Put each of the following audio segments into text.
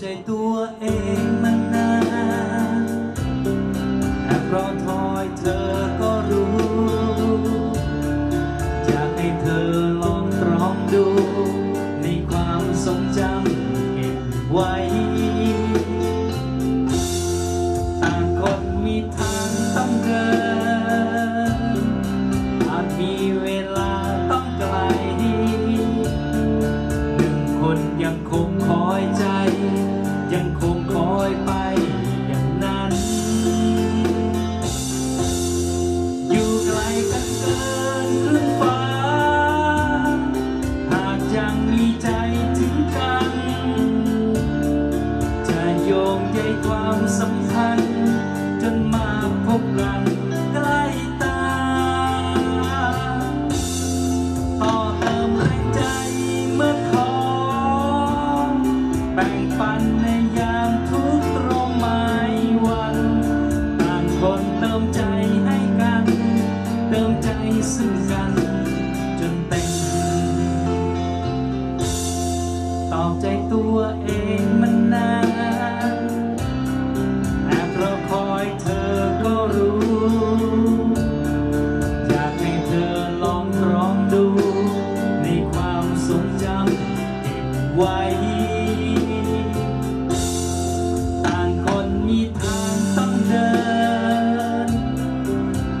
ใจตัวเองมันนานแอบรอทอยเธอก็รู้ อยากให้เธอลองตรองดู ความสัมพันธ์จนมาพบกันใกล้ตา ต่อเติมแรงใจเมื่อขอ แบ่งปันในยามทุกตรงหมายวัน ต่างคนเติมใจให้กัน เติมใจซึ่งกันจนเต็ม ตอบใจตัวเอง ไว้ ต่างคนมีทางต้องเดิน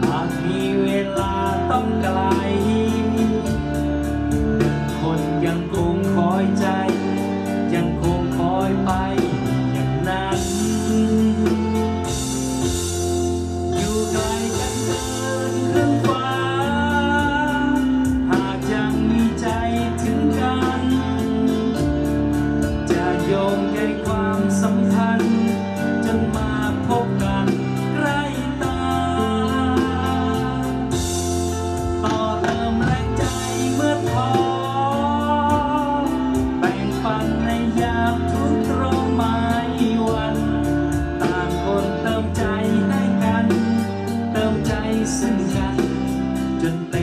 หากมีเวลาต้องไกลหนึ่งคนยังคงคอยใจ ยังคงคอยไปอย่างนั้น sinh ra chân tay